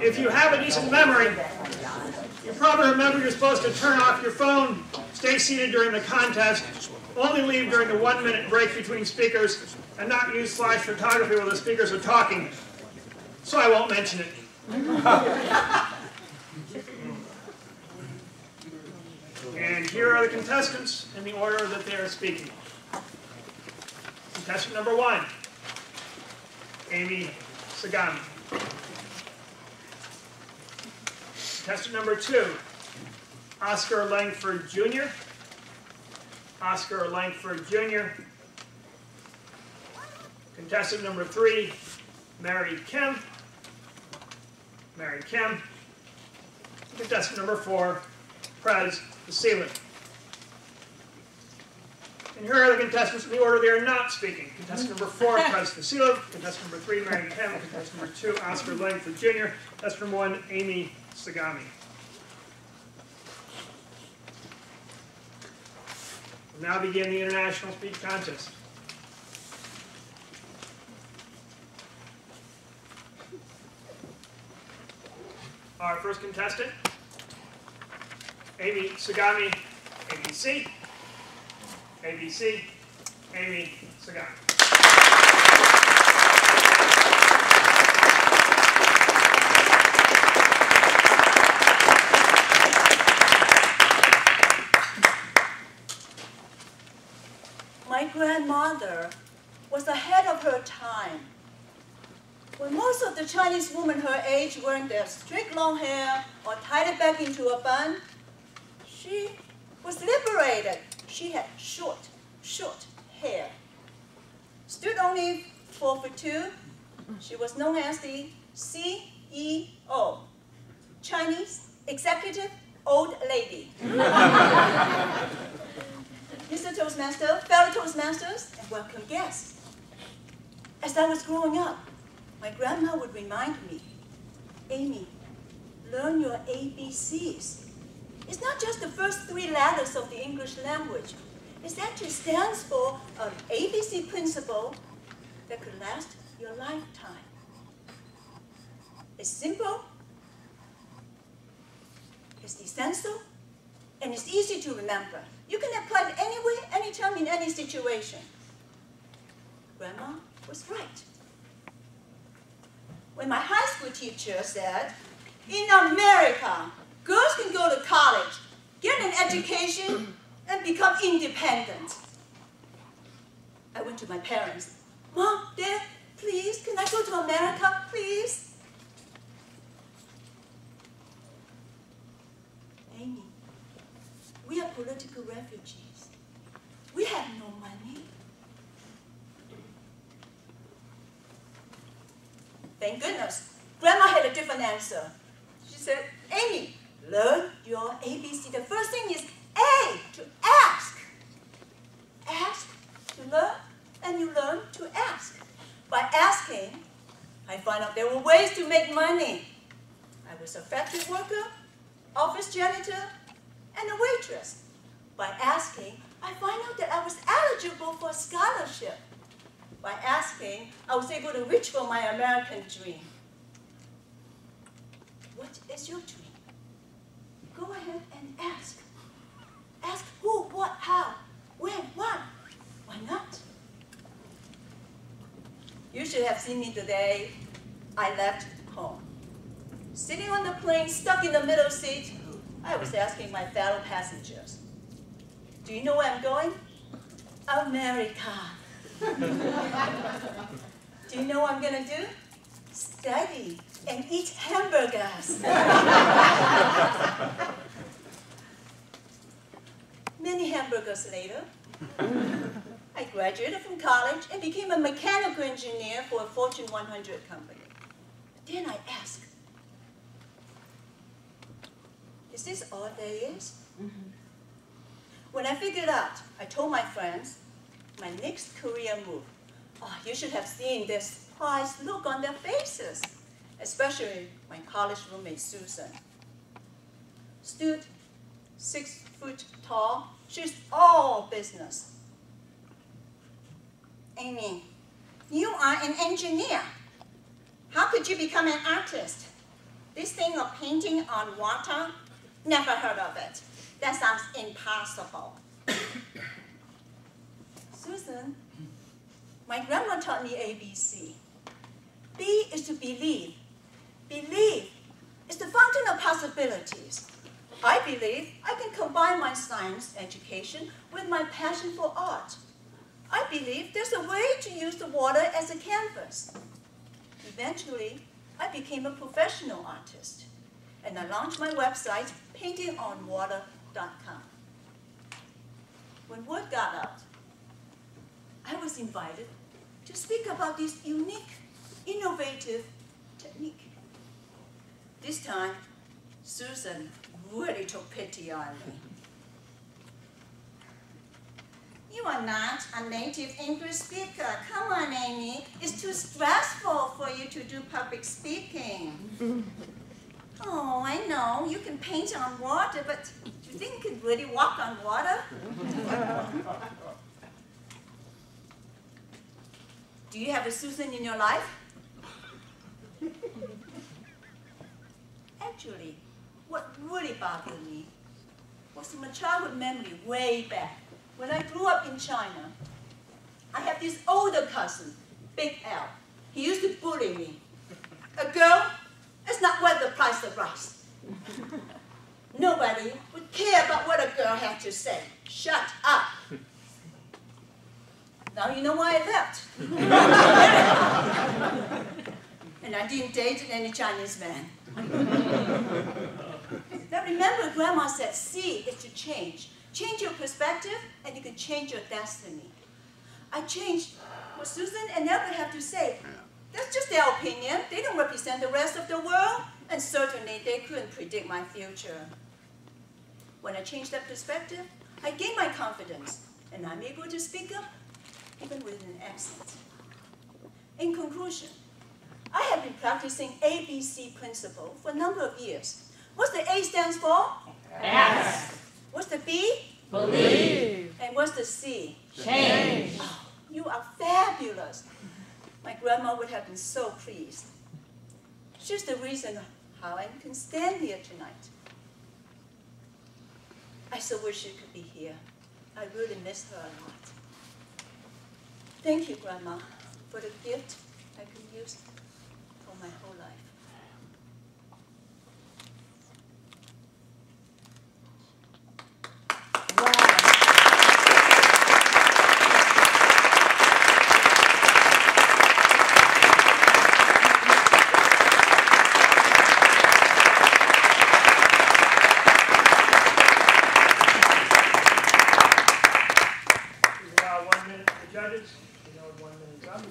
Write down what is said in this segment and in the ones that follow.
If you have a decent memory, you probably remember you're supposed to turn off your phone, stay seated during the contest, only leave during the one minute break between speakers, and not use flash photography while the speakers are talking. So I won't mention it. and here are the contestants in the order that they are speaking. Contestant number one, Amy Sagami. Contestant number two, Oscar Langford Jr. Oscar Langford Jr. Contestant number three, Mary Kim. Mary Kim. Contestant number four, Prez Vasily. And here are the contestants in the order they are not speaking. Contestant number four, Prez Vasilov. Contestant number three, Mary Kim. Contestant number two, Oscar Langford Jr. Contestant number one, Amy Sagami. We'll now begin the International Speech Contest. Our first contestant, Amy Sagami, ABC. ABC, Amy Sagami. My grandmother was ahead of her time. When most of the Chinese women her age wearing their straight long hair or tied it back into a bun, she was liberated. She had short, short hair. Stood only four foot two. She was known as the CEO, Chinese Executive Old Lady. Toastmaster, fellow Toastmasters, and welcome guests. As I was growing up, my grandma would remind me, Amy, learn your ABCs. It's not just the first three letters of the English language. It actually stands for an ABC principle that could last your lifetime. It's simple, it's essential, and it's easy to remember. You can apply it anywhere, anytime, in any situation. Grandma was right. When my high school teacher said, in America, girls can go to college, get an education, and become independent. I went to my parents. Mom, Dad, please, can I go to America, please? We are political refugees. We have no money. Thank goodness. Grandma had a different answer. She said, Amy, learn your ABC. The first thing is A, to ask. Ask to learn, and you learn to ask. By asking, I found out there were ways to make money. I was a factory worker, office janitor, and a waitress. By asking, I find out that I was eligible for a scholarship. By asking, I was able to reach for my American dream. What is your dream? Go ahead and ask. Ask who, what, how, when, why. Why not? You should have seen me today. I left home. Sitting on the plane, stuck in the middle seat, I was asking my fellow passengers, do you know where I'm going? America. do you know what I'm gonna do? Study and eat hamburgers. Many hamburgers later, I graduated from college and became a mechanical engineer for a Fortune 100 company. Then I asked, is this all there is? Mm-hmm. When I figured out, I told my friends, my next career move. Oh, you should have seen their surprised look on their faces, especially my college roommate Susan. Stood six foot tall, she's all business. Amy, you are an engineer. How could you become an artist? This thing of painting on water, never heard of it. That sounds impossible. Susan, my grandma taught me ABC. B is to believe. Believe is the fountain of possibilities. I believe I can combine my science education with my passion for art. I believe there's a way to use the water as a canvas. Eventually, I became a professional artist, and I launched my website, paintingonwater.com. When word got out, I was invited to speak about this unique, innovative technique. This time, Susan really took pity on me. You are not a native English speaker. Come on, Amy. It's too stressful for you to do public speaking. Oh, I know. You can paint on water, but do you think you can really walk on water? do you have a Susan in your life? Actually, what really bothered me was my childhood memory way back when I grew up in China. I have this older cousin, Big Al. He used to bully me. A girl is not worth the price of rice. Nobody would care about what a girl had to say. Shut up. Now you know why I left. and I didn't date any Chinese man. now remember, Grandma said C is to change. Change your perspective, and you can change your destiny. I changed what Susan and Albert have to say. That's just their opinion. They don't represent the rest of the world, and certainly they couldn't predict my future. When I changed that perspective, I gained my confidence, and I'm able to speak up, even with an accent. In conclusion, I have been practicing ABC principle for a number of years. What's the A stands for? Ask. What's the B? Believe. And what's the C? Change. Oh, you are fabulous. My grandma would have been so pleased. She's the reason how I can stand here tonight. I so wish she could be here. I really miss her a lot. Thank you, Grandma, for the gift I can use for my whole life. We allow one minute for the judges. We know when one minute's up.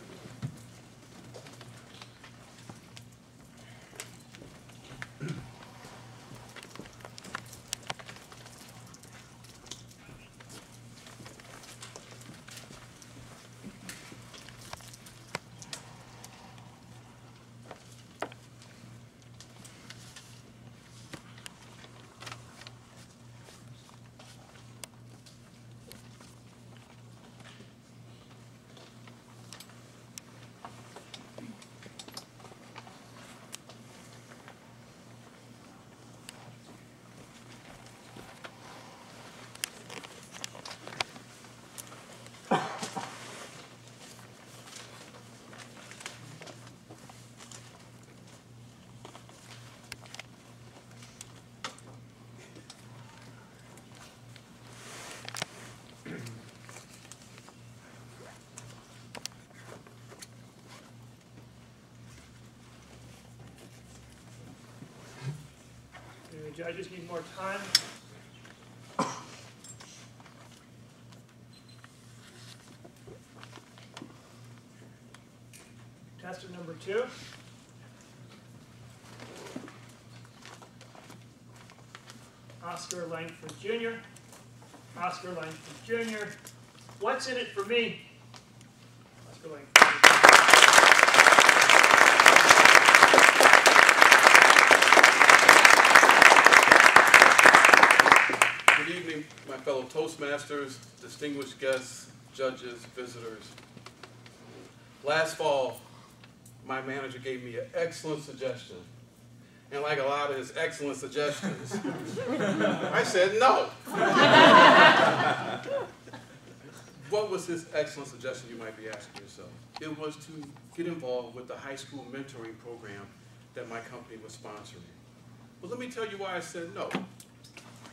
Do the judges need more time? Tester number two. Oscar Langford Jr. Oscar Langford Jr. What's in it for me? Oscar Langford. Good evening, my fellow Toastmasters, distinguished guests, judges, visitors. Last fall, my manager gave me an excellent suggestion. and like a lot of his excellent suggestions, I said no. what was his excellent suggestion, you might be asking yourself? It was to get involved with the high school mentoring program that my company was sponsoring. Well, let me tell you why I said no.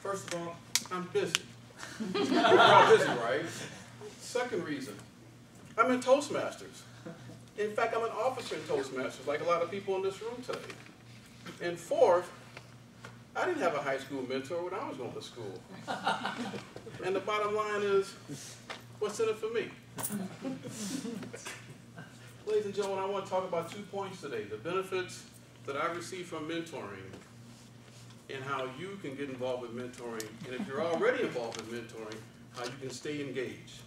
First of all, I'm busy. Busy, right? Second reason, I'm in Toastmasters. In fact, I'm an officer in Toastmasters, like a lot of people in this room today. And fourth, I didn't have a high school mentor when I was going to school. And the bottom line is, what's in it for me? Ladies and gentlemen, I want to talk about two points today. The benefits that I receive from mentoring and how you can get involved with mentoring. And if you're already involved with mentoring, how you can stay engaged.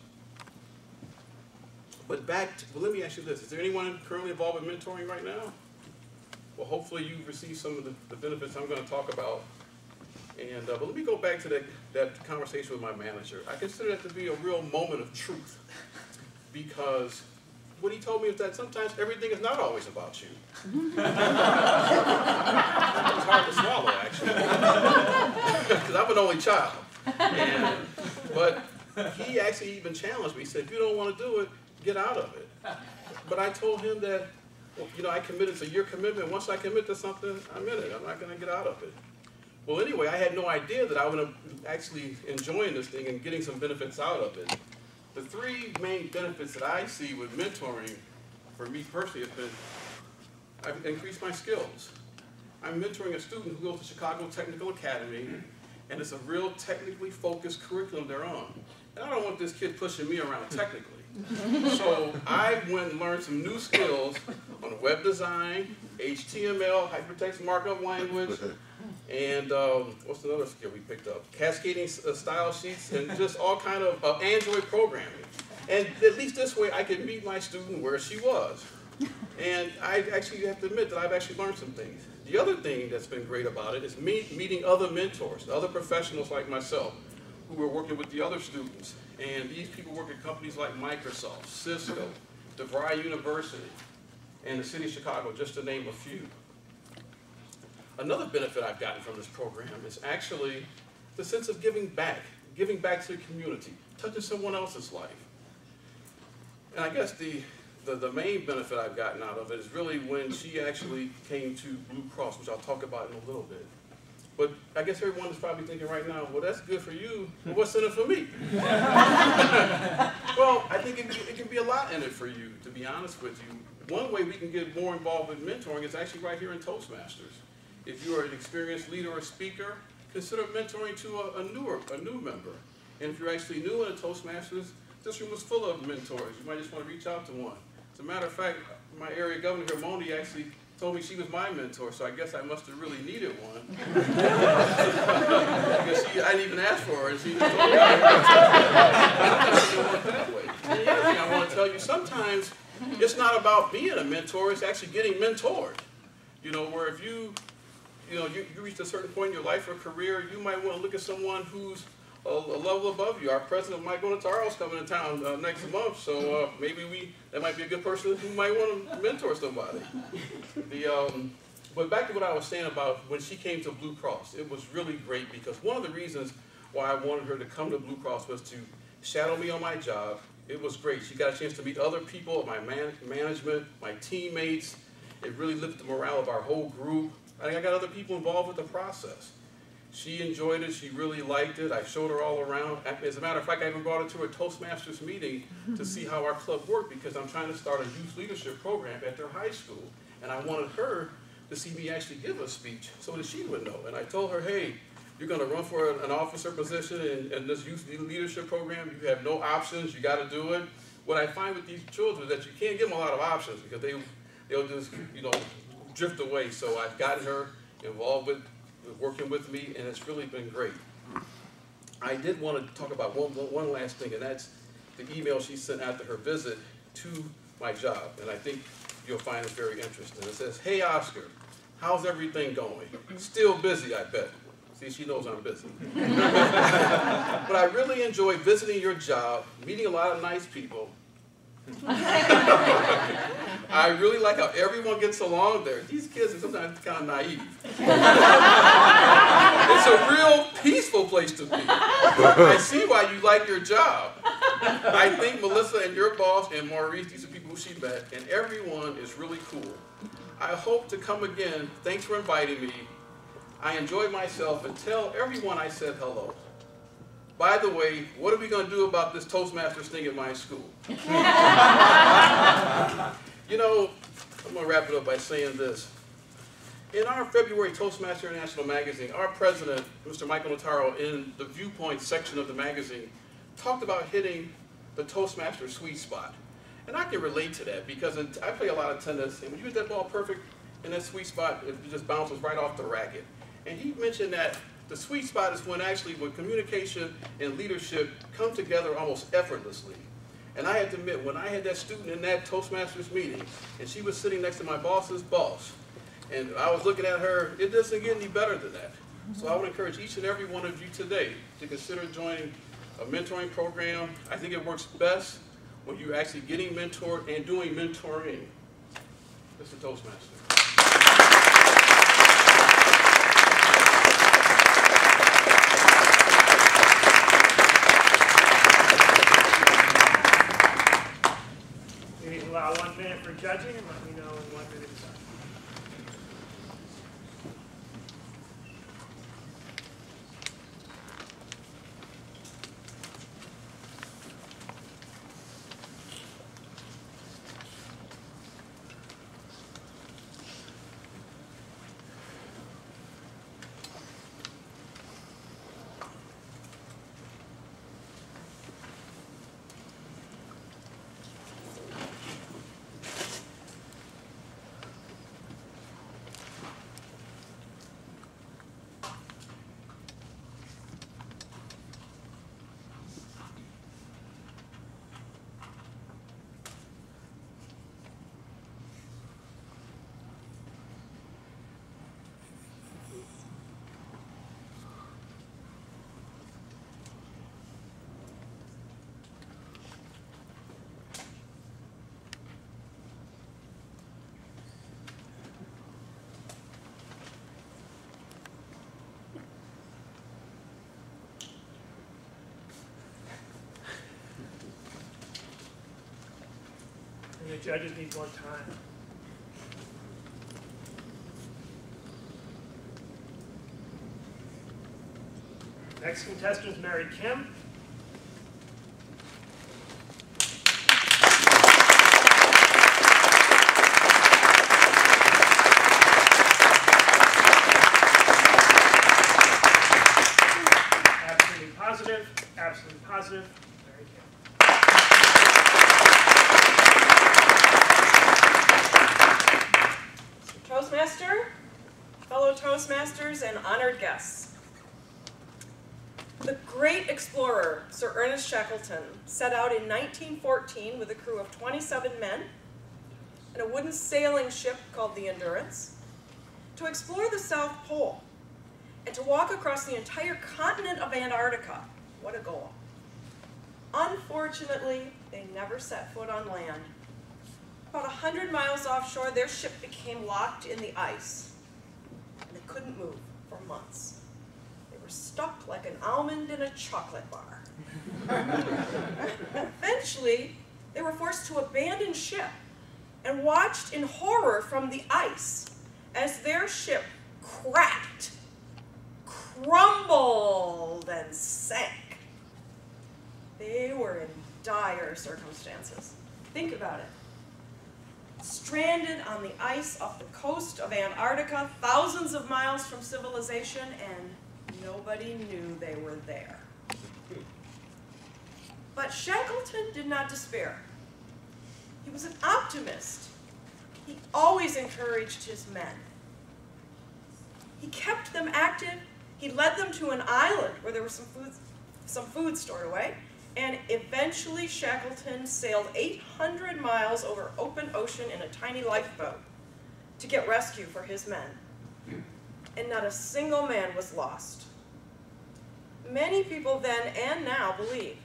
But back, to, well, let me ask you this. Is there anyone currently involved with mentoring right now? Well, hopefully you've received some of the, the benefits I'm going to talk about. And, uh, but let me go back to that, that conversation with my manager. I consider that to be a real moment of truth because what he told me is that sometimes everything is not always about you. it's hard to swallow, actually, because I'm an only child. And, but he actually even challenged me. He said, if you don't want to do it, get out of it. But I told him that, well, you know, I committed to your commitment. Once I commit to something, I'm in it. I'm not going to get out of it. Well, anyway, I had no idea that I would actually enjoying this thing and getting some benefits out of it. The three main benefits that I see with mentoring, for me personally, have been I've increased my skills. I'm mentoring a student who goes to Chicago Technical Academy, and it's a real technically focused curriculum they're on. And I don't want this kid pushing me around technically. so I went and learned some new skills on web design, HTML, hypertext markup language, and um, what's another skill we picked up? Cascading uh, style sheets and just all kind of uh, Android programming. And at least this way I could meet my student where she was. And I actually have to admit that I've actually learned some things. The other thing that's been great about it is me meeting other mentors, other professionals like myself, who are working with the other students. And these people work at companies like Microsoft, Cisco, DeVry University, and the city of Chicago, just to name a few. Another benefit I've gotten from this program is actually the sense of giving back, giving back to the community, touching someone else's life. And I guess the, the, the main benefit I've gotten out of it is really when she actually came to Blue Cross, which I'll talk about in a little bit. But I guess everyone is probably thinking right now, well, that's good for you, but what's in it for me? well, I think it, it can be a lot in it for you, to be honest with you. One way we can get more involved with mentoring is actually right here in Toastmasters. If you are an experienced leader or speaker, consider mentoring to a, a newer, a new member. And if you're actually new in a Toastmasters, this room is full of mentors. You might just want to reach out to one. As a matter of fact, my area governor here, Moni, actually told me she was my mentor, so I guess I must have really needed one. because she, I didn't even ask for her, and she just told me. I don't work that way. The other thing I want to tell you, sometimes it's not about being a mentor, it's actually getting mentored. You know, where if you you know, you, you reach a certain point in your life or career, you might want to look at someone who's a, a level above you. Our president, Mike Bonataro's coming to town uh, next month, so uh, maybe we that might be a good person who might want to mentor somebody. The um, but back to what I was saying about when she came to Blue Cross, it was really great because one of the reasons why I wanted her to come to Blue Cross was to shadow me on my job. It was great. She got a chance to meet other people, my man management, my teammates. It really lifted the morale of our whole group. I got other people involved with the process. She enjoyed it. She really liked it. I showed her all around. As a matter of fact, I even brought her to a Toastmasters meeting to see how our club worked because I'm trying to start a youth leadership program at their high school. And I wanted her to see me actually give a speech so that she would know. And I told her, hey, you're going to run for an officer position in, in this youth leadership program. You have no options. You got to do it. What I find with these children is that you can't give them a lot of options because they, they'll just, you know, drift away. So I've gotten her involved with, working with me, and it's really been great. I did want to talk about one, one last thing, and that's the email she sent after her visit to my job, and I think you'll find it very interesting. It says, hey Oscar, how's everything going? Still busy, I bet. See, she knows I'm busy. but I really enjoy visiting your job, meeting a lot of nice people, I really like how everyone gets along there. These kids are sometimes kind of naive. it's a real peaceful place to be. I see why you like your job. I think Melissa and your boss and Maurice, these are people she met, and everyone is really cool. I hope to come again. Thanks for inviting me. I enjoyed myself and tell everyone I said hello. By the way, what are we going to do about this Toastmasters thing at my school? You know, I'm going to wrap it up by saying this. In our February Toastmaster International magazine, our president, Mr. Michael Notaro, in the Viewpoint section of the magazine, talked about hitting the Toastmaster sweet spot. And I can relate to that because I play a lot of tennis, and when you hit that ball perfect in that sweet spot, it just bounces right off the racket. And he mentioned that the sweet spot is when actually when communication and leadership come together almost effortlessly. And I had to admit, when I had that student in that Toastmasters meeting, and she was sitting next to my boss's boss, and I was looking at her, it doesn't get any better than that. So I would encourage each and every one of you today to consider joining a mentoring program. I think it works best when you're actually getting mentored and doing mentoring. Mr. Toastmaster. Please allow one minute for judging and let me know in one minute time. The judges need more time. Next contestant is Mary Kim. Absolutely positive, absolutely positive, Mary Kim. Toastmaster, fellow Toastmasters, and honored guests. The great explorer, Sir Ernest Shackleton, set out in 1914 with a crew of 27 men and a wooden sailing ship called the Endurance to explore the South Pole and to walk across the entire continent of Antarctica. What a goal. Unfortunately, they never set foot on land. About hundred miles offshore, their ship became locked in the ice, and they couldn't move months. They were stuck like an almond in a chocolate bar. Eventually, they were forced to abandon ship and watched in horror from the ice as their ship cracked, crumbled, and sank. They were in dire circumstances. Think about it stranded on the ice off the coast of Antarctica, thousands of miles from civilization, and nobody knew they were there. But Shackleton did not despair. He was an optimist. He always encouraged his men. He kept them active. He led them to an island where there was some food, some food stored away, and eventually Shackleton sailed 800 miles over open ocean in a tiny lifeboat to get rescue for his men. And not a single man was lost. Many people then and now believe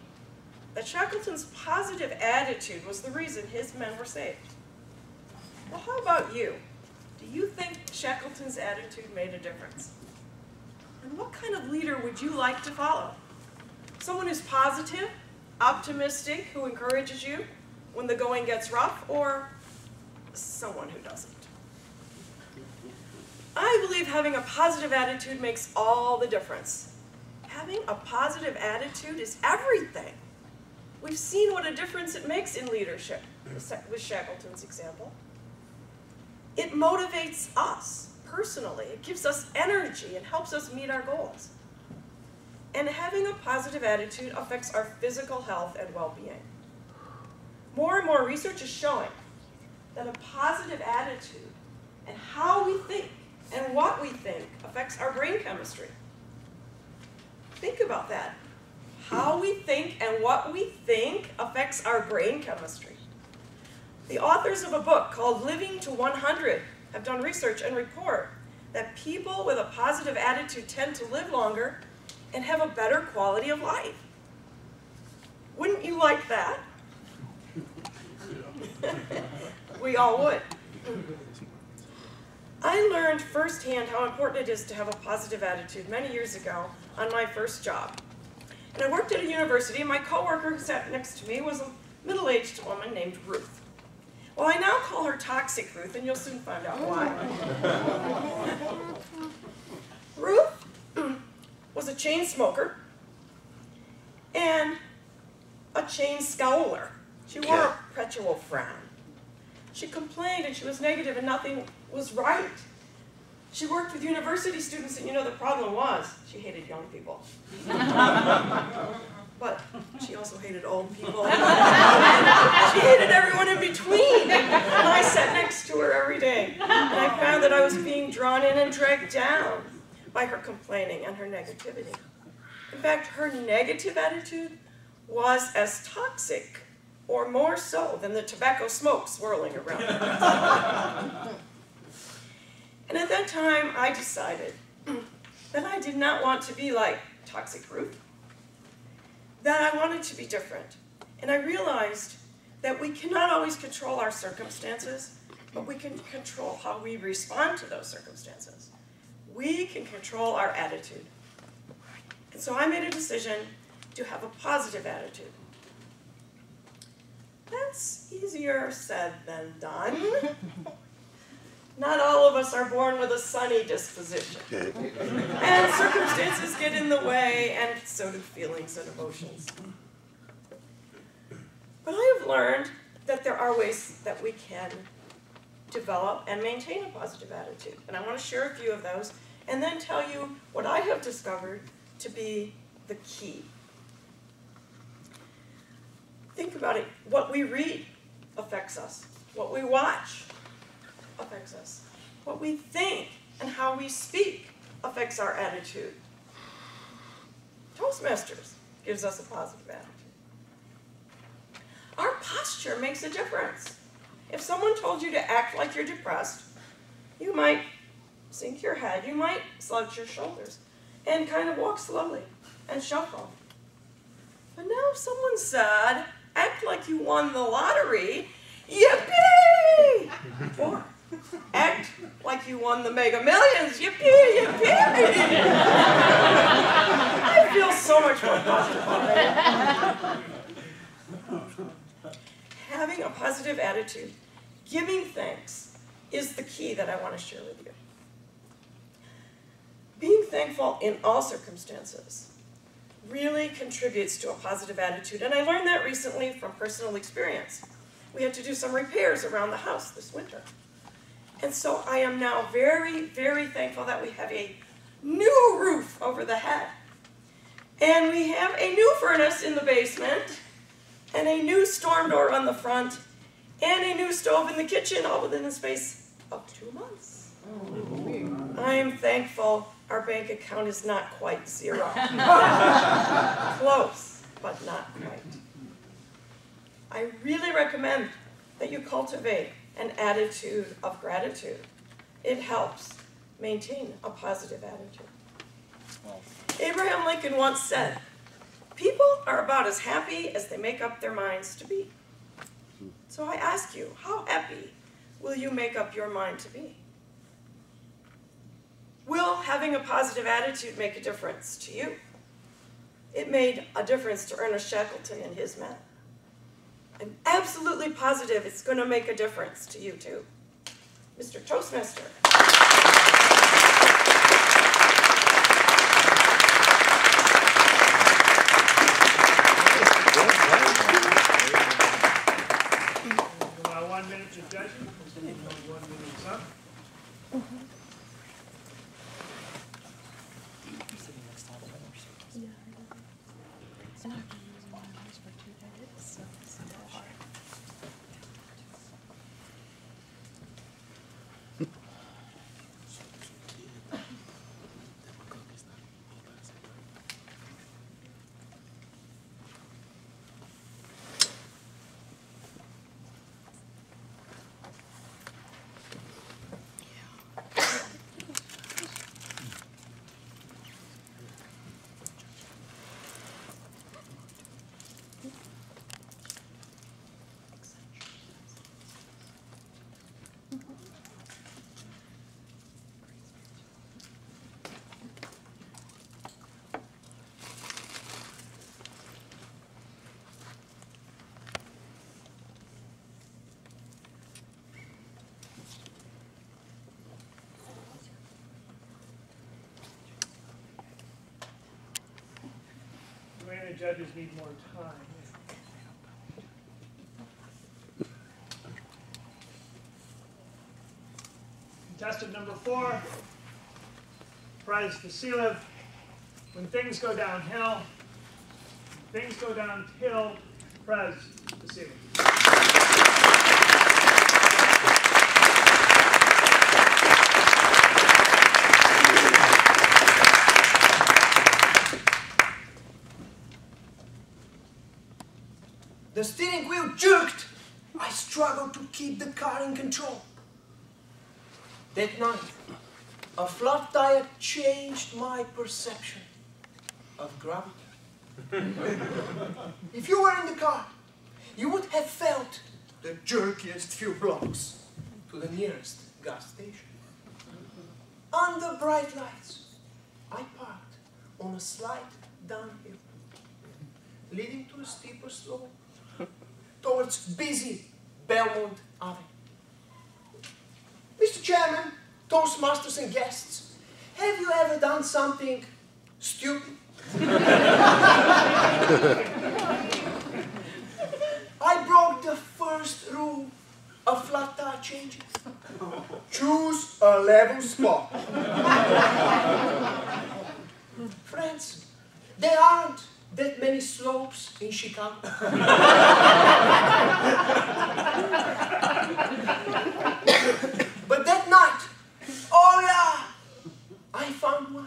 that Shackleton's positive attitude was the reason his men were saved. Well, how about you? Do you think Shackleton's attitude made a difference? And what kind of leader would you like to follow? Someone who's positive, optimistic, who encourages you when the going gets rough, or someone who doesn't? I believe having a positive attitude makes all the difference. Having a positive attitude is everything. We've seen what a difference it makes in leadership with Shackleton's example. It motivates us personally. It gives us energy and helps us meet our goals. And having a positive attitude affects our physical health and well-being. More and more research is showing that a positive attitude and how we think and what we think affects our brain chemistry. Think about that. How we think and what we think affects our brain chemistry. The authors of a book called Living to 100 have done research and report that people with a positive attitude tend to live longer and have a better quality of life. Wouldn't you like that? we all would. I learned firsthand how important it is to have a positive attitude many years ago on my first job. And I worked at a university, and my coworker who sat next to me was a middle-aged woman named Ruth. Well, I now call her Toxic Ruth, and you'll soon find out why. Ruth was a chain smoker and a chain scowler. She wore a perpetual frown. She complained and she was negative and nothing was right. She worked with university students and you know the problem was she hated young people. but she also hated old people. she hated everyone in between. And I sat next to her every day and I found that I was being drawn in and dragged down by her complaining and her negativity. In fact, her negative attitude was as toxic or more so than the tobacco smoke swirling around her. and at that time, I decided that I did not want to be like Toxic Ruth, that I wanted to be different. And I realized that we cannot always control our circumstances, but we can control how we respond to those circumstances. We can control our attitude. And so I made a decision to have a positive attitude. That's easier said than done. Not all of us are born with a sunny disposition. and circumstances get in the way, and so do feelings and emotions. But I have learned that there are ways that we can develop and maintain a positive attitude. And I want to share a few of those and then tell you what I have discovered to be the key. Think about it. What we read affects us. What we watch affects us. What we think and how we speak affects our attitude. Toastmasters gives us a positive attitude. Our posture makes a difference. If someone told you to act like you're depressed, you might sink your head, you might slouch your shoulders, and kind of walk slowly and shuffle. But now if someone said, act like you won the lottery, yippee! or act like you won the mega millions, yippee, yippee! I feel so much more positive Having a positive attitude, giving thanks, is the key that I want to share with you. Being thankful in all circumstances really contributes to a positive attitude, and I learned that recently from personal experience. We had to do some repairs around the house this winter. And so I am now very, very thankful that we have a new roof over the head. And we have a new furnace in the basement, and a new storm door on the front, and a new stove in the kitchen, all within the space of two months. Oh. I am thankful our bank account is not quite zero. Close, but not quite. I really recommend that you cultivate an attitude of gratitude. It helps maintain a positive attitude. Abraham Lincoln once said, people are about as happy as they make up their minds to be. So I ask you, how happy will you make up your mind to be? Will having a positive attitude make a difference to you? It made a difference to Ernest Shackleton and his men. I'm absolutely positive it's going to make a difference to you too. Mr. Toastmaster. One minute to judgment. One minute judges need more time? Contestant number four, Prize Vasilev. When things go downhill, things go downhill, Prize Vasilev. The steering wheel jerked. I struggled to keep the car in control. That night, a flat tire changed my perception of gravity. if you were in the car, you would have felt the jerkiest few blocks to the nearest gas station. Under bright lights, I parked on a slight downhill, leading to a steeper slope towards busy Belmont. Mr. Chairman, Toastmasters and guests, have you ever done something stupid? I broke the first rule of flat tire changes. Choose a level spot. Friends, there aren't that many slopes in Chicago. but that night, oh yeah, I found one.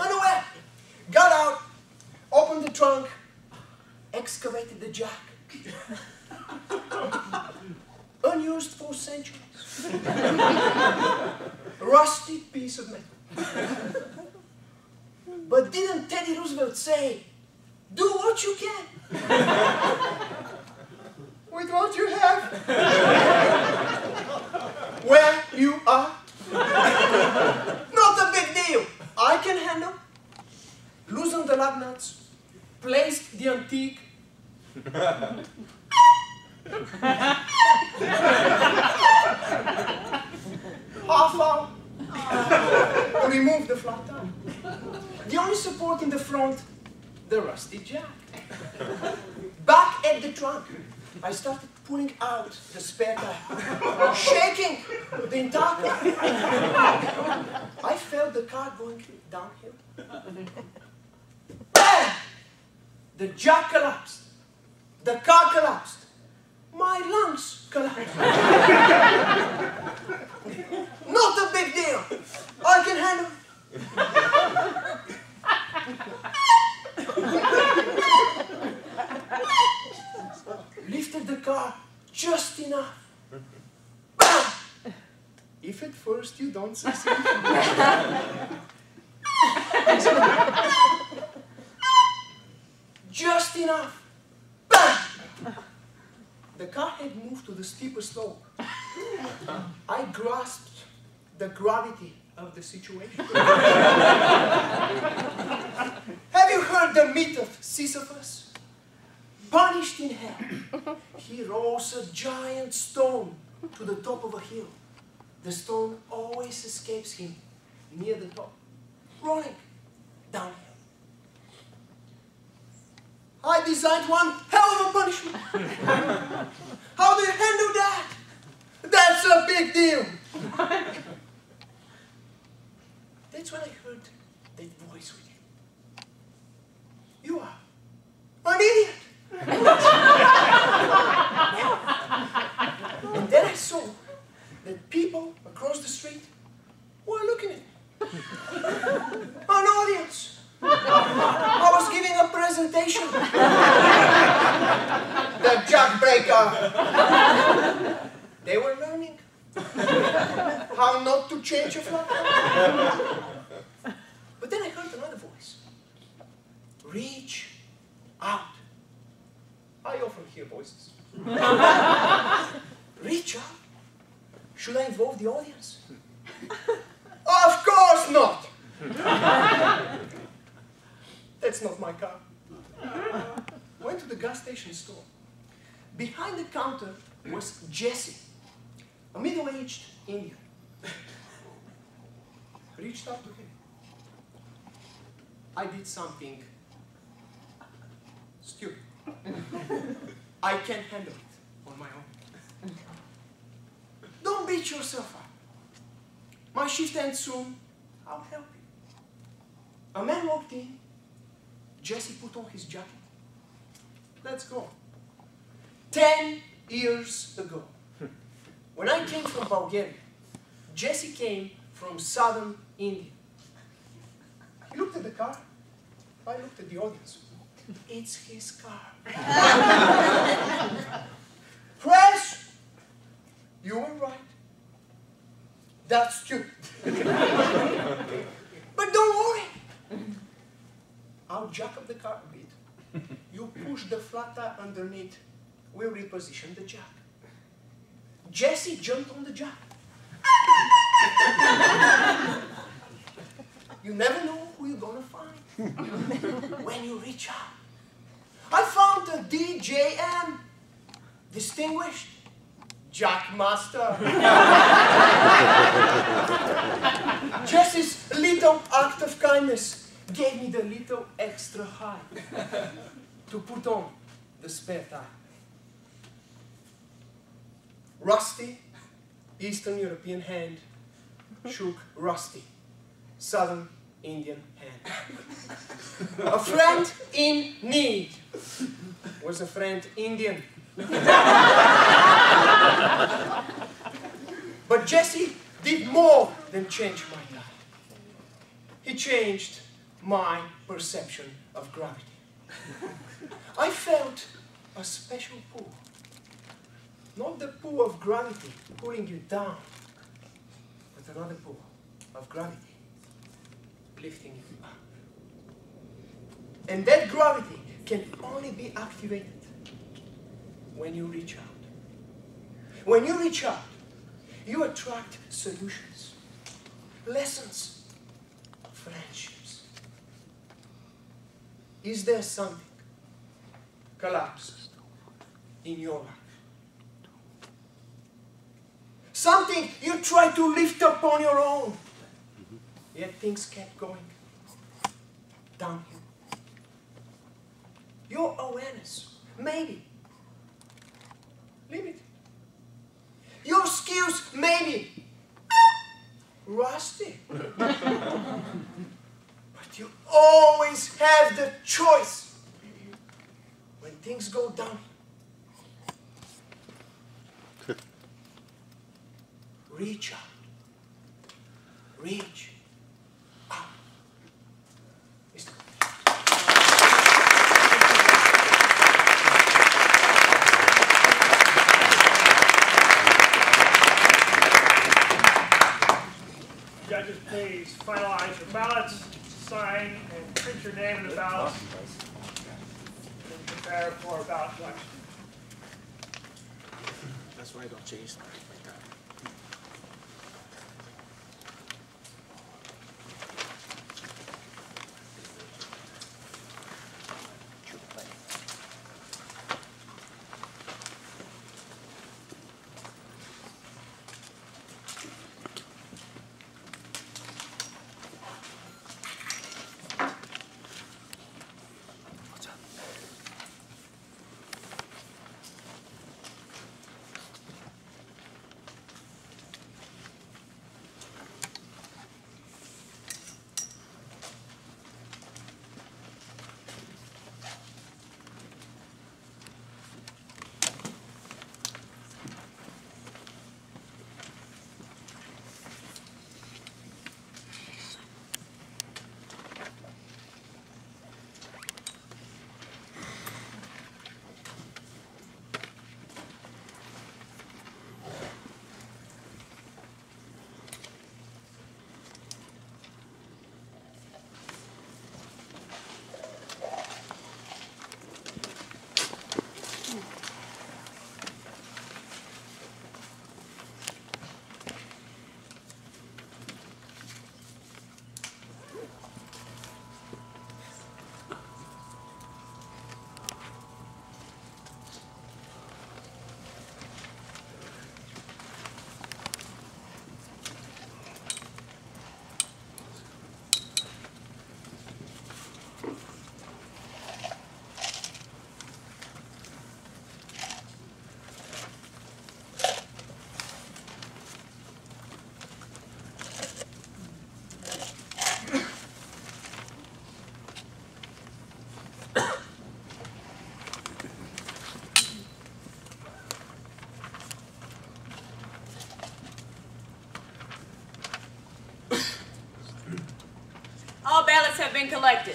Unaware, got out, opened the trunk, excavated the jack. Unused for centuries. Rusty piece of metal. But didn't Teddy Roosevelt say, do what you can with what you have? Where you are? Not a big deal. I can handle. Loosened the lug nuts, placed the antique. Half hour. Remove the flat tire. The only support in the front, the rusty jack. Back at the trunk, I started pulling out the spare tire, shaking the entire car. I felt the car going downhill. Bam! The jack collapsed. The car collapsed. My lungs collapsed. Not a big deal. I can handle it. Lifted the car just enough. If at first you don't succeed. just enough. The car had moved to to the steeper slope, I grasped the gravity of the situation. Have you heard the myth of Sisyphus? Punished in hell, he rolls a giant stone to the top of a hill. The stone always escapes him near the top, rolling downhill. I designed one hell of a punishment. How do you handle that? That's a big deal. That's when I heard that voice within. You are an idiot. and then I saw that people across the street were looking at me. An audience. I was giving a presentation. the jackbreaker. They were learning how not to change a flag. But then I heard another voice. Reach out. I often hear voices. Reach out. Should I involve the audience? of course not. That's not my car. Went to the gas station store. Behind the counter was Jesse, a middle-aged Indian. Reached out to him. I did something stupid. I can't handle it on my own. Don't beat yourself up. My shift ends soon. I'll help you. A man walked in. Jesse put on his jacket. Let's go. Ten years ago, when I came from Bulgaria, Jesse came from southern India. He looked at the car. I looked at the audience. It's his car. Press! You were right. That's stupid. but don't worry. I'll jack up the car a bit. You push the flat tire underneath. We'll reposition the jack. Jesse jumped on the jack. you never know who you're gonna find when you reach out. I found a DJM, distinguished Jack Master. Jesse's little act of kindness gave me the little extra high to put on the spare tire. Rusty, Eastern European hand shook rusty, Southern Indian hand. A friend in need was a friend Indian. but Jesse did more than change my life. He changed my perception of gravity. I felt a special pull. Not the pull of gravity pulling you down, but another pull of gravity lifting you up. And that gravity can only be activated when you reach out. When you reach out, you attract solutions, lessons, friendships. Is there something collapsed in your life? Something you try to lift up on your own, yet things kept going downhill. Your awareness, maybe, limited. Your skills, maybe, rusty. but you always have the choice when things go down. Reach out. Reach out. Mr. Judges, please finalize your ballots, sign and print your name in the ballots, and prepare for a ballot collection. That's why I don't change ballots have been collected.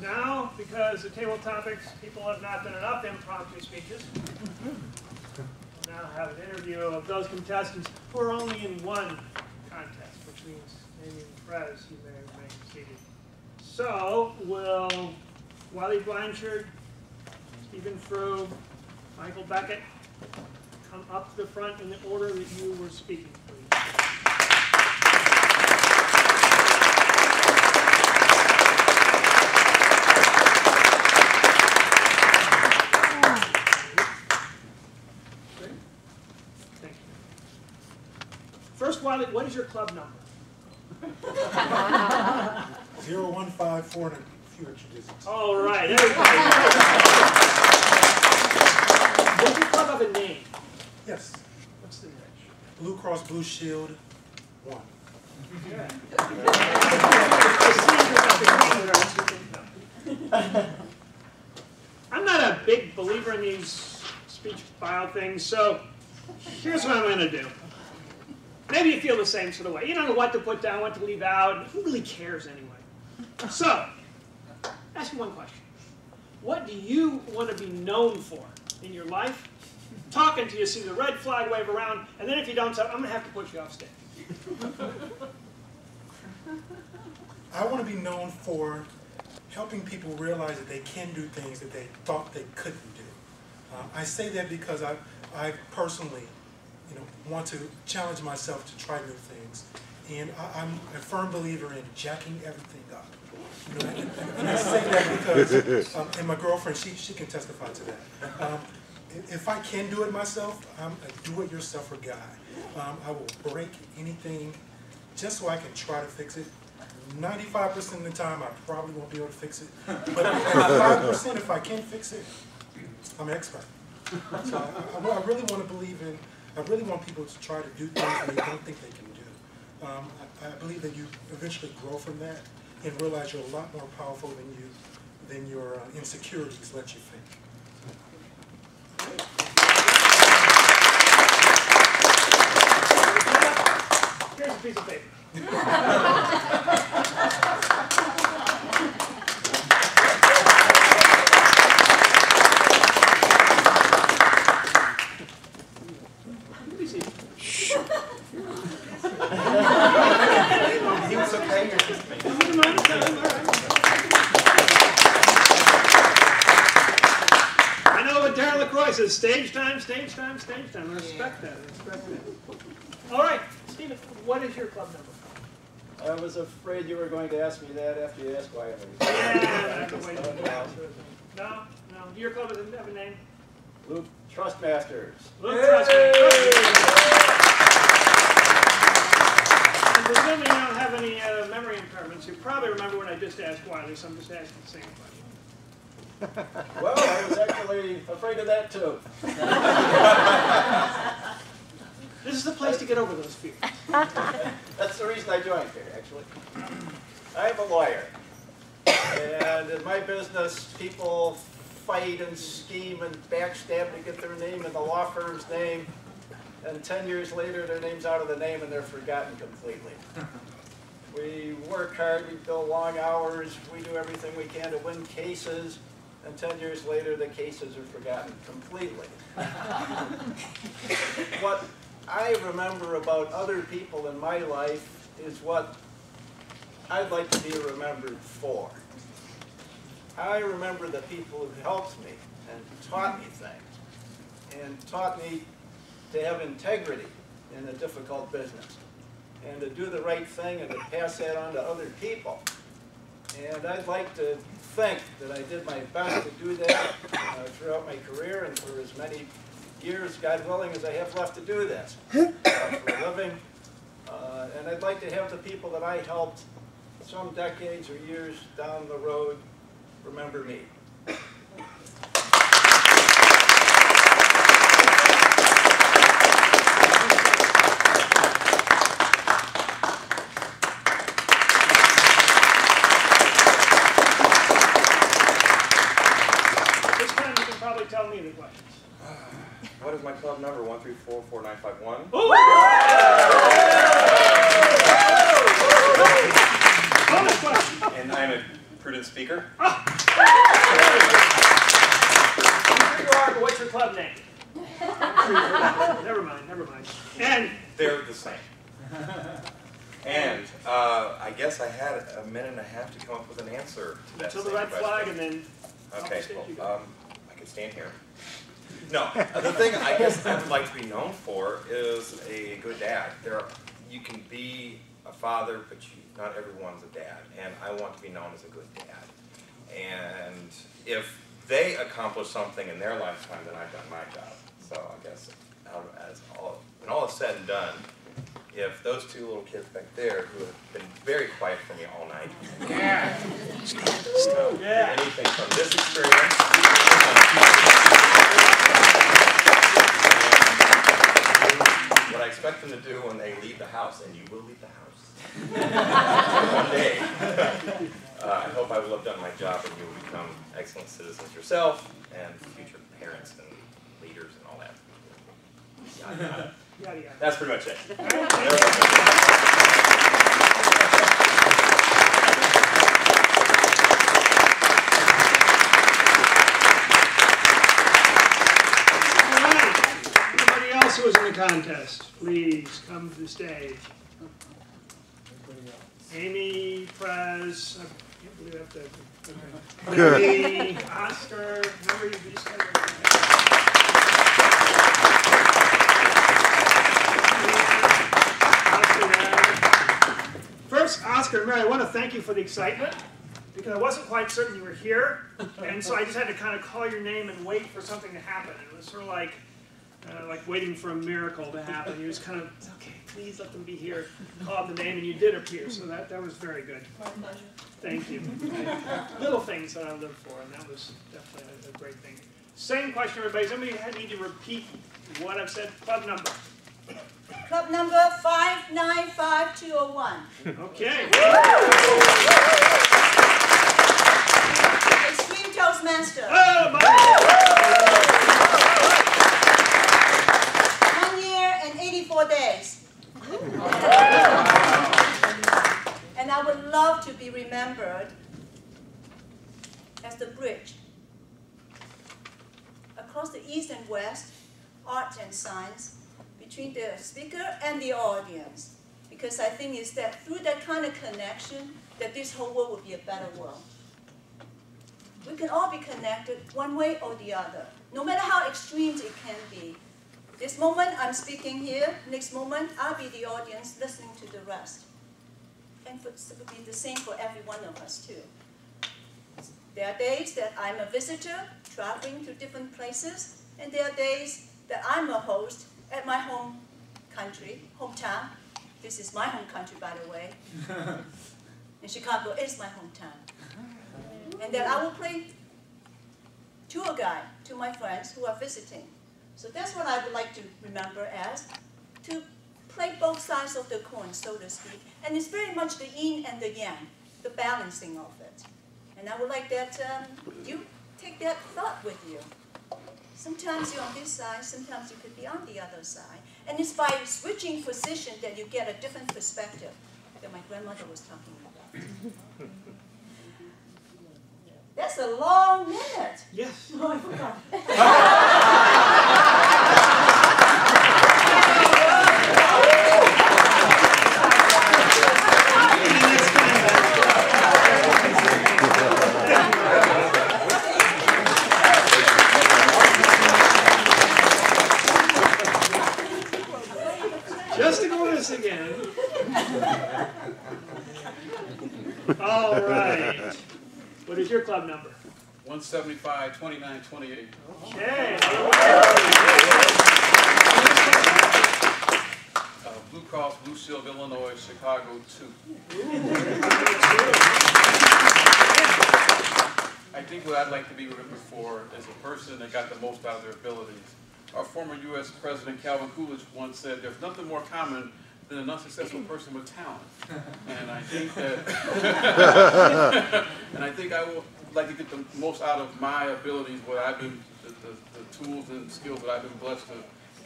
Now, because the table topics, people have not done enough impromptu speeches, we'll now have an interview of those contestants who are only in one contest, which means naming Prez, you may remain seated. So, will Wiley Blanchard, Stephen Frew, Michael Beckett come up to the front in the order that you were speaking, please? Thank you. First, Wiley, what is your club number? Zero one five four and a few extra digits. All right, everybody. Does your club have a name? Yes, What's the name? Blue Cross Blue Shield, one. I'm not a big believer in these speech file things, so here's what I'm going to do. Maybe you feel the same sort of way. You don't know what to put down, what to leave out. Who really cares anyway? So, ask you one question. What do you want to be known for in your life? Talking to you, see the red flag wave around, and then if you don't, I'm going to have to put you off stage. I want to be known for helping people realize that they can do things that they thought they couldn't do. Uh, I say that because I, I personally, you know, want to challenge myself to try new things, and I, I'm a firm believer in jacking everything up. You know, and, and I say that because, um, and my girlfriend, she, she can testify to that. Um, if I can do it myself, I'm a do-it-yourselfer guy. Um, I will break anything just so I can try to fix it. Ninety-five percent of the time, I probably won't be able to fix it. But five percent, if I can fix it, I'm an expert. So I, I, I really want to believe in, I really want people to try to do things that they don't think they can do. Um, I, I believe that you eventually grow from that and realize you're a lot more powerful than you, than your uh, insecurities let you think. a piece of paper. Shh. I know, but says stage time, stage time, stage time. I respect yeah. that. I respect that. All right, Stephen, what is your club number? I was afraid you were going to ask me that after you asked why I was. Yeah, that's the way to do. No, no, your club doesn't have a name? Luke Trustmasters. Luke Trustman. And presuming you don't have any uh, memory impairments, you probably remember what I just asked Wiley, so I'm just asking the same question. Well, I was actually afraid of that too. This is the place to get over those fears. That's the reason I joined here, actually. I'm a lawyer. And in my business, people fight and scheme and backstab to get their name in the law firm's name. And 10 years later, their name's out of the name and they're forgotten completely. We work hard, we bill long hours, we do everything we can to win cases, and 10 years later, the cases are forgotten completely. What I remember about other people in my life is what I'd like to be remembered for. I remember the people who helped me and taught me things, and taught me to have integrity in a difficult business, and to do the right thing and to pass that on to other people. And I'd like to think that I did my best to do that uh, throughout my career and for as many years, God willing, as I have left to do this uh, for a living. Uh, and I'd like to have the people that I helped some decades or years down the road remember me. This time you can probably tell me the questions. What is my club number? One three four four nine five one. And I'm a prudent speaker. Here you are, but what's your club name? Never mind, never mind. And They're the same. And uh, I guess I had a minute and a half to come up with an answer to that until the red question. flag and then Okay, Stage you go. well, um, I can stand here. No, the thing I guess I would like to be known for is a good dad. There, are, you can be a father, but you, not everyone's a dad, and I want to be known as a good dad. And if they accomplish something in their lifetime, then I've done my job. So I guess um, as all, when all is said and done, if those two little kids back there who have been very quiet for me all night, so, Yeah. anything from this experience. What I expect them to do when they leave the house, and you will leave the house one day. Uh, I hope I will have done my job and you will become excellent citizens yourself and future parents and leaders and all that. Yada, yada. yada yada. That's pretty much it. All right. Anybody else who was in the contest, please come to the stage. Amy, Prez, I can't believe I have to. okay. Amy, Oscar, remember you just Oscar, Mary. First, Oscar and Mary, I want to thank you for the excitement because I wasn't quite certain you were here, and so I just had to kind of call your name and wait for something to happen. It was sort of like, uh, like waiting for a miracle to happen. You just kind of, okay, please let them be here. Called the name, and you did appear, so that, that was very good. Thank you. Little things that I live for, and that was definitely a, a great thing. Same question, everybody. Somebody need to repeat what I've said. Club number. Club number 595201. Okay. Extreme Toastmaster. Oh, my. days. and I would love to be remembered as the bridge across the East and West, art and science, between the speaker and the audience. Because I think it's that through that kind of connection that this whole world will be a better world. We can all be connected one way or the other, no matter how extreme it can be. This moment I'm speaking here, next moment I'll be the audience listening to the rest. And for, it would be the same for every one of us too. There are days that I'm a visitor, traveling to different places, and there are days that I'm a host at my home country, hometown. This is my home country, by the way. and Chicago is my hometown. And then I will play tour guide to my friends who are visiting. So that's what I would like to remember as to play both sides of the coin, so to speak. And it's very much the yin and the yang, the balancing of it. And I would like that um, you take that thought with you. Sometimes you're on this side, sometimes you could be on the other side. And it's by switching position that you get a different perspective that my grandmother was talking about. That's a long minute. Yes. Oh, I forgot. Just to go this again. All right. What is your club number? 175, 29, 28. Okay. Uh, Blue Cross Blue Shield of Illinois, Chicago 2. I think what I'd like to be remembered for is a person that got the most out of their abilities. Our former U.S. President Calvin Coolidge once said, "There's nothing more common than an unsuccessful person with talent." And I think that, and I think I will like to get the most out of my abilities, what I've been, the, the, the tools and skills that I've been blessed to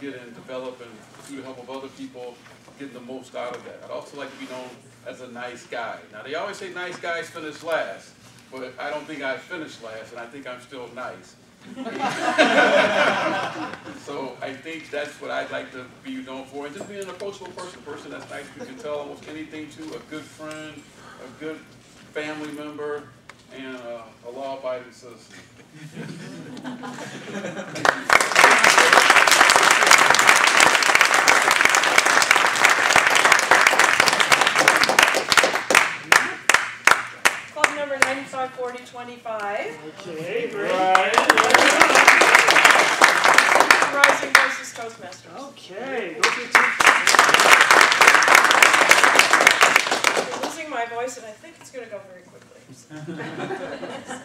get and develop, and through the help of other people, getting the most out of that. I'd also like to be known as a nice guy. Now they always say nice guys finish last, but I don't think I finished last, and I think I'm still nice. so I think that's what I'd like to be known for, and just being an approachable person, a person that's nice, you can tell almost anything to, a good friend, a good family member, and uh, a law-abiding citizen. Club number 954025. Okay, great. Rising Voices Toastmasters. Okay. Go to two. I'm losing my voice, and I think it's going to go very quickly.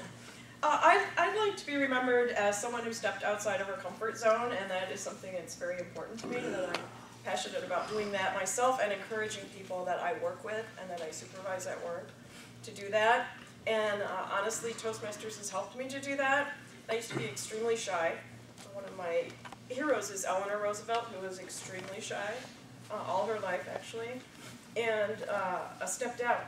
Uh, I, I'd like to be remembered as someone who stepped outside of her comfort zone, and that is something that's very important to me, and that I'm passionate about doing that myself and encouraging people that I work with and that I supervise at work to do that. And uh, honestly, Toastmasters has helped me to do that. I used to be extremely shy. One of my heroes is Eleanor Roosevelt, who was extremely shy uh, all her life, actually, and uh, stepped out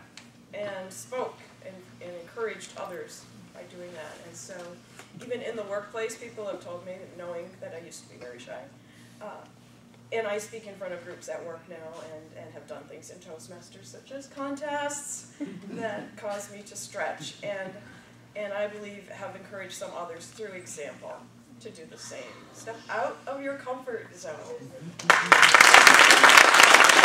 and spoke and, and encouraged others by doing that. And so, even in the workplace, people have told me, that knowing that I used to be very shy, uh, and I speak in front of groups at work now and, and have done things in Toastmasters such as contests that cause me to stretch and and I believe have encouraged some others through example to do the same. Step out of your comfort zone.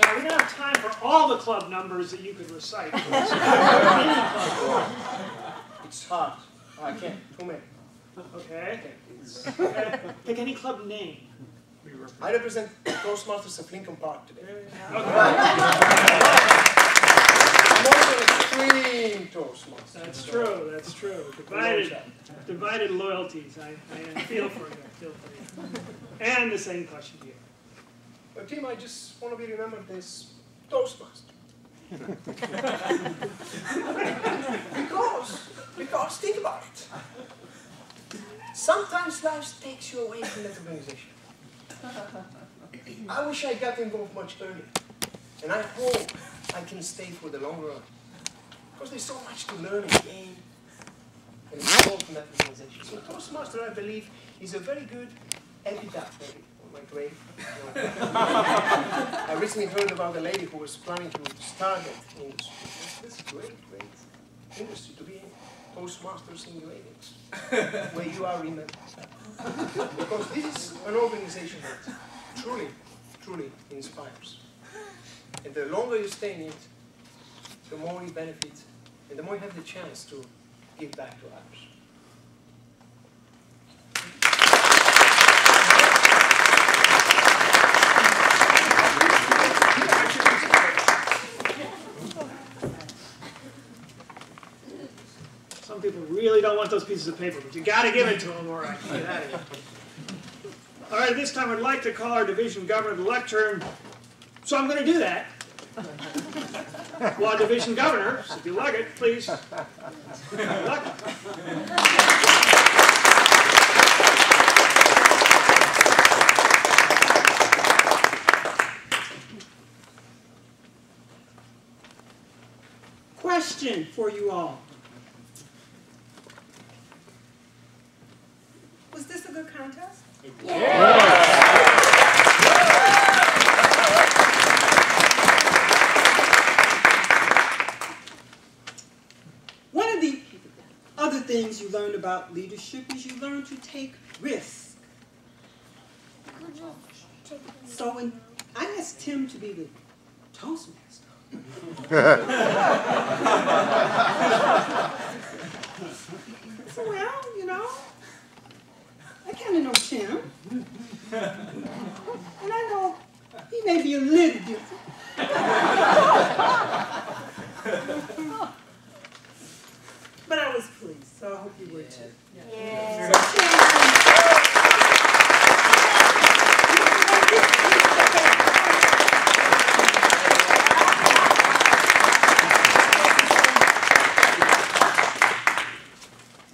Now, we don't have time for all the club numbers that you could recite. It's hard. Oh, I can't. Too many. Okay. Okay. Pick any club name. I represent Toastmasters of Lincoln Park today. I'm also an extreme Toastmaster. That's true, that's true. Divided, divided loyalties. I, I feel for you, I feel for you. And the same question to you. But Tim, I just want to be remembered as Toastmaster. because, because think about it. Sometimes life takes you away from that organization. I wish I got involved much earlier. And I hope I can stay for the long run. Because there's so much to learn and gain and involved in that organization. So Toastmaster, I believe, is a very good epitaph my grave. I recently heard about a lady who was planning to start an industry. This is great, great industry to be in. Toastmasters in UADX, where you are remembered. because this is an organization that truly, truly inspires. And the longer you stay in it, the more you benefit, and the more you have the chance to give back to others. Some people really don't want those pieces of paper, but you gotta give it to them, all right. Get out of here. All right, this time I'd like to call our division governor to lectern, so I'm gonna do that. Well, division governor, if you like it, please. Question for you all. Was this a good contest? One of the other things you learn you learn to take risks. So when I asked Tim to be the Toastmaster, so well, you know, I kind of know Tim. And I know he may be a little different. but I was pleased, so I hope you were too. So, Tim,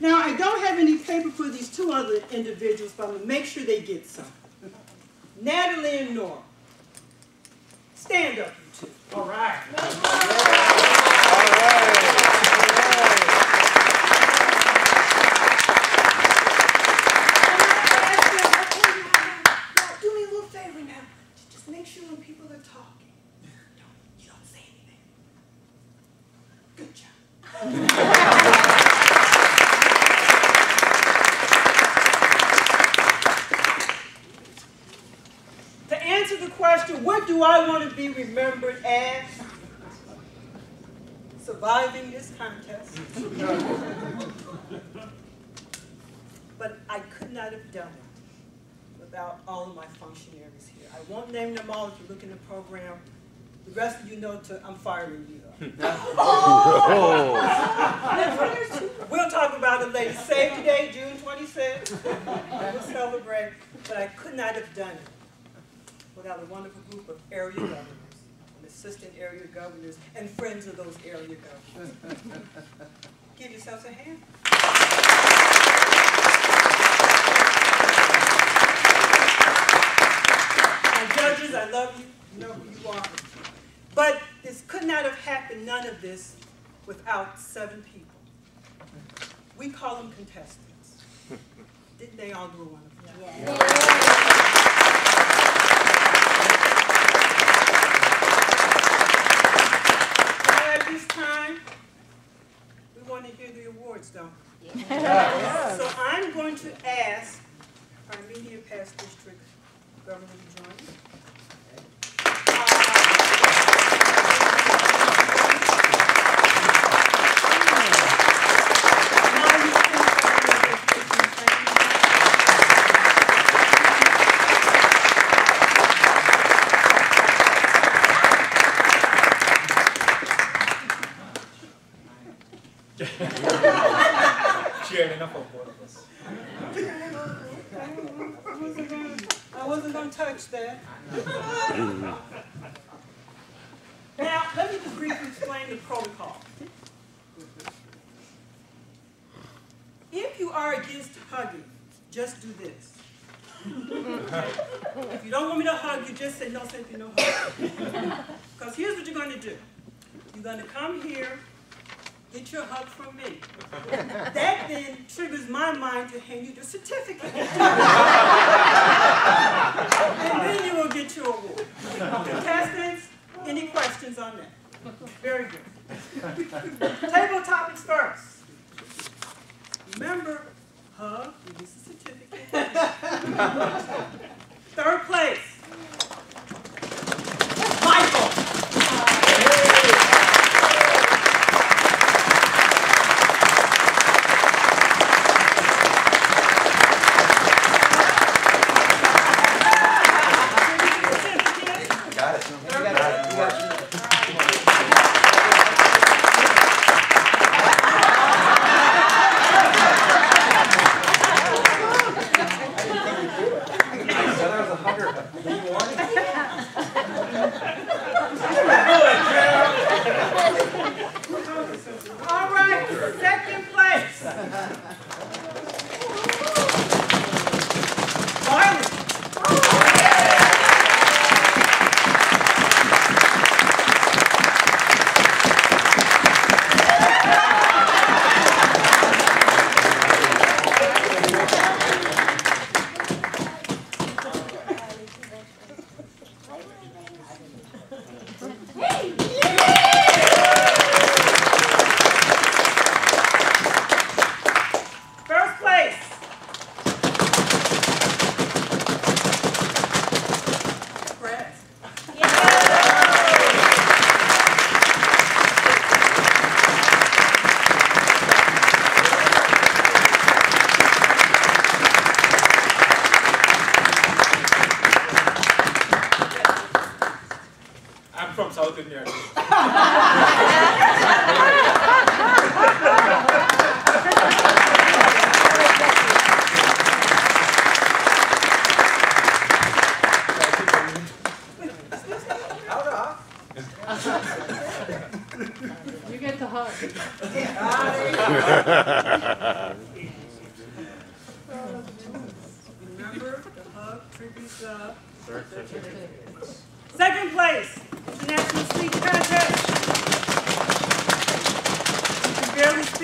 Now, I don't have any paper for these two other individuals, but I'm going to make sure they get some. Natalie and Nora. Stand up, you two. All right. Now, do me a little favor now. Just make sure when people are talking, don't, you don't say anything. Good job. To answer the question, what do I want to be remembered as? Surviving this contest. but I could not have done it without all of my functionaries here. I won't name them all if you look in the program. The rest of you know to, I'm firing you. Oh. Oh. we'll talk about it later. Save today, June 26th. We'll celebrate. But I could not have done it without a wonderful group of area governors, and assistant area governors, and friends of those area governors. Give yourselves a hand. My judges, I love you. You know who you are. But this could not have happened, none of this, without seven people. We call them contestants. Didn't they all do a wonderful job? Now, at this time, we want to hear the awards, don't we? So I'm going to ask our immediate past district governor to join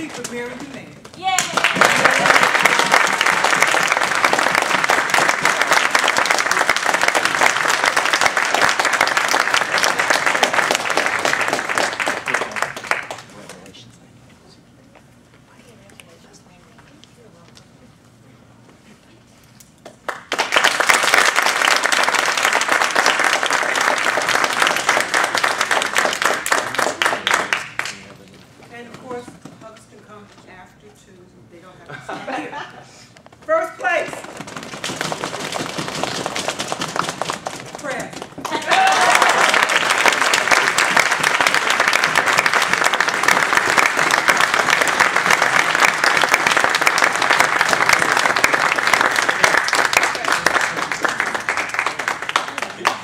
but Mary, you made it. And of course, hugs can come after too, they don't have to stand here. First place. Fred.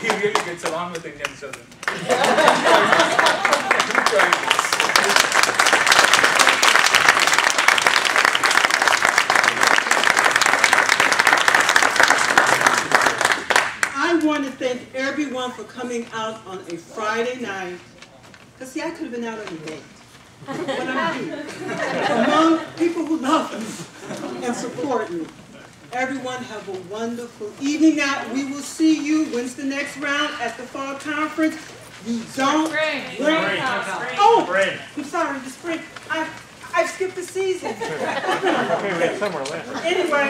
He really gets along with Indian children. I want to thank everyone for coming out on a Friday night. Because see, I could have been out on a date. But I'm here. Among people who love me and support me. Everyone have a wonderful evening. Now, we will see you, when's the next round at the fall conference? You don't. Spring. Spring. Oh, I'm sorry, the spring. I, I skipped the season. Anyway,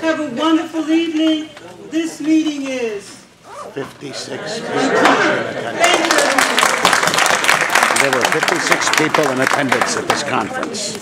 have a wonderful evening. This meeting is. 56 people. Thank you, everyone. There were 56 people in attendance at this conference.